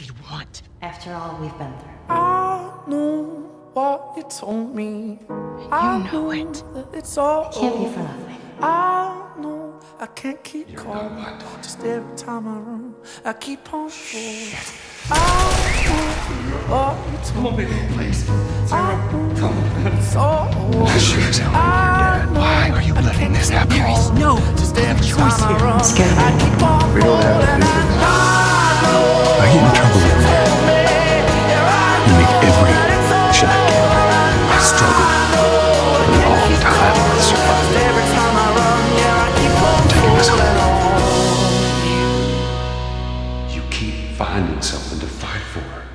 do you want? After all we've been through. I know what you told me. You know it. That it's all Can't be for nothing. I know I can't keep You know calm. what? Just every time I run, I keep on falling. I know what you told Come on, baby, please. Sarah, me. come on. It's all. Sure as hell your dad. Why are you letting this happen? There is no Just every keep finding something to fight for.